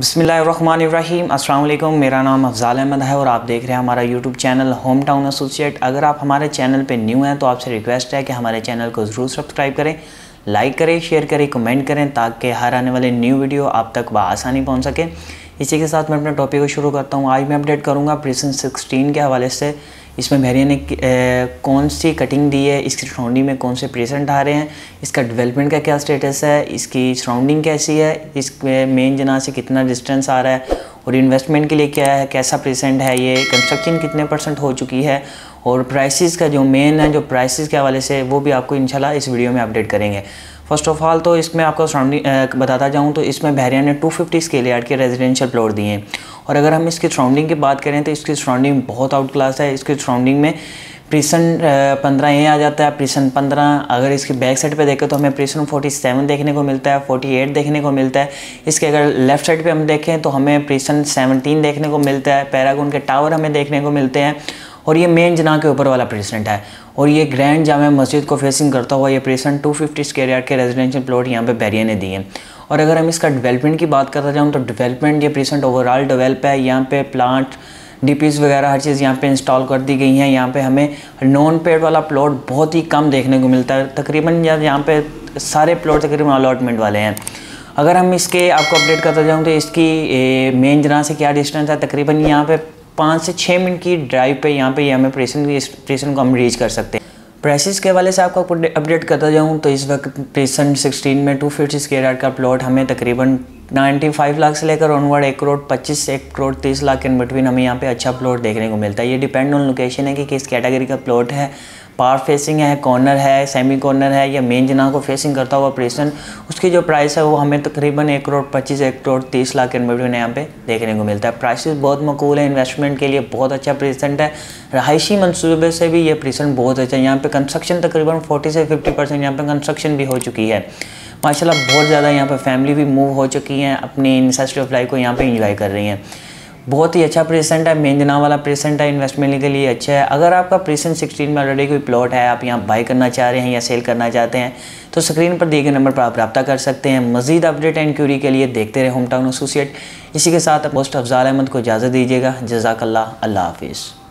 बसमीम अल्लाम मेरा नाम अफजाल अहमद है और आप देख रहे हैं हमारा YouTube channel home town associate अगर आप हमारे चैनल पे न्यू हैं तो आपसे रिक्वेस्ट है कि हमारे चैनल को ज़रूर सब्सक्राइब करें, लाइक करें, शेयर करें, कमेंट करें ताकि हर आने वाले न्यू वीडियो आप तक बसानी पहुँच सके। इसी के साथ मैं अपने टॉपिक को शुरू करता हूँ। आज मैं अपडेट करूँगा प्रीसन सिक्सटीन के हवाले से। इसमें भैरिया ने कौन सी कटिंग दी है, इसकी सराउंडिंग में कौन से प्रेजेंट आ रहे हैं, इसका डेवलपमेंट का क्या स्टेटस है, इसकी सराउंडिंग कैसी है इसमें मेन जना से कितना डिस्टेंस आ रहा है, और इन्वेस्टमेंट के लिए क्या है, कैसा प्रेजेंट है, ये कंस्ट्रक्शन कितने परसेंट हो चुकी है और प्राइसेस का जो मेन है, जो प्राइसेस के हवाले से वो भी आपको इंशाल्लाह इस वीडियो में अपडेट करेंगे। फ़र्स्ट ऑफ़ ऑल तो इसमें आपको सराउंडिंग बताता जाऊँ तो इसमें बहरिया ने 250 स्केल यार्ड के रेजिडेंशियल प्लॉट दिए हैं। और अगर हम इसकी सराउंडिंग की बात करें तो इसकी सराउंडिंग बहुत आउट क्लास है। इसकी सराउंडिंग में प्रीसन पंद्रह ए आ जाता है। प्रीसन पंद्रह, अगर इसकी बैक साइड पे देखें तो हमें प्रीसन फोर्टी सेवन देखने को मिलता है फोर्टी एट देखने को मिलता है। इसके अगर लेफ़्ट साइड पे हम देखें तो हमें प्रीसन सेवनटीन देखने को मिलता है। पैरागोन के टावर हमें देखने को मिलते हैं। और ये मेन जना के ऊपर वाला प्रेसिडेंट है। और ये ग्रैंड जामा मस्जिद को फेसिंग करता हुआ ये प्रेसिडेंट 250 फिफ्टी स्केयर यार्ड के रेजिडेंशियल प्लॉट यहाँ पे बैरिया ने दिए और अगर हम इसका डेवलपमेंट की बात करता जाऊँ तो डेवलपमेंट ये प्रेसिडेंट ओवरऑल डेवलप है। यहाँ पे प्लांट डीपीज वगैरह हर चीज़ यहाँ पे इंस्टॉल कर दी गई हैं। यहाँ पे हमें नॉन पेड वाला प्लॉट बहुत ही कम देखने को मिलता है। तकरीबन यहाँ पे सारे प्लॉट तकरीबन अलॉटमेंट वाले हैं। अगर हम इसके आपको अपडेट करता जाऊँ तो इसकी मेन जना से क्या डिस्टेंस है? तकरीबन यहाँ पे पाँच से छः मिनट की ड्राइव पे यहाँ पे हमें प्रेशन की प्रेशन को हम रीच कर सकते हैं। प्राइसेस के हवाले से आपको अपडेट करता जाऊँ तो इस वक्त प्रेशन 16 में टू फिफ्टी स्केयर का प्लॉट हमें तकरीबन 95 लाख से लेकर ऑनवर्ड एक करोड़ 25 एक करोड़ 30 लाख इन बिटवीन हमें यहाँ पे अच्छा प्लॉट देखने को मिलता है। ये डिपेंड ऑन लोकेशन है कि किस कैटेगरी का प्लॉट है। पार फेसिंग है कॉर्नर है सेमी कॉर्नर है या मेन जना को फेसिंग करता हुआ ऑपरेशन उसकी जो प्राइस है वो हमें तकरीबन एक करोड़ पच्चीस, एक करोड़ तीस लाख के बिटवीन यहाँ पे देखने को मिलता है। प्राइसेस बहुत मकूल है इन्वेस्टमेंट के लिए बहुत अच्छा प्रेजेंट है। रहायशी मनसूबे से भी ये प्रेजेंट बहुत अच्छा है। यहाँ पे कंस्ट्रक्शन तकरीबन फोर्टी से फिफ्टी परसेंट यहाँ पर कंस्ट्रक्शन भी हो चुकी है। माशाल्लाह बहुत ज़्यादा यहाँ पर फैमिली भी मूव हो चुकी हैं, अपनी नेसेसिटी ऑफ़ लाइफ को यहाँ पे इंजॉय कर रही हैं। बहुत ही अच्छा प्रेसेंट है मेंजना वाला प्रेसेंट है इन्वेस्टमेंट के लिए अच्छा है। अगर आपका प्रेसेंट सिक्सटीन में ऑलरेडी कोई प्लॉट है, आप यहाँ बाई करना चाह रहे हैं या सेल करना चाहते हैं तो स्क्रीन पर दिए गए नंबर पर आप रब्ता कर सकते हैं। मजीद अपडेट एंड क्यूरी के लिए देखते रहे होम टाउन एसोसिएट इसी के साथ पोस्ट अफजाल अहमद को इजाज़त दीजिएगा। जजाकल्ला अल्लाह हाफिज़।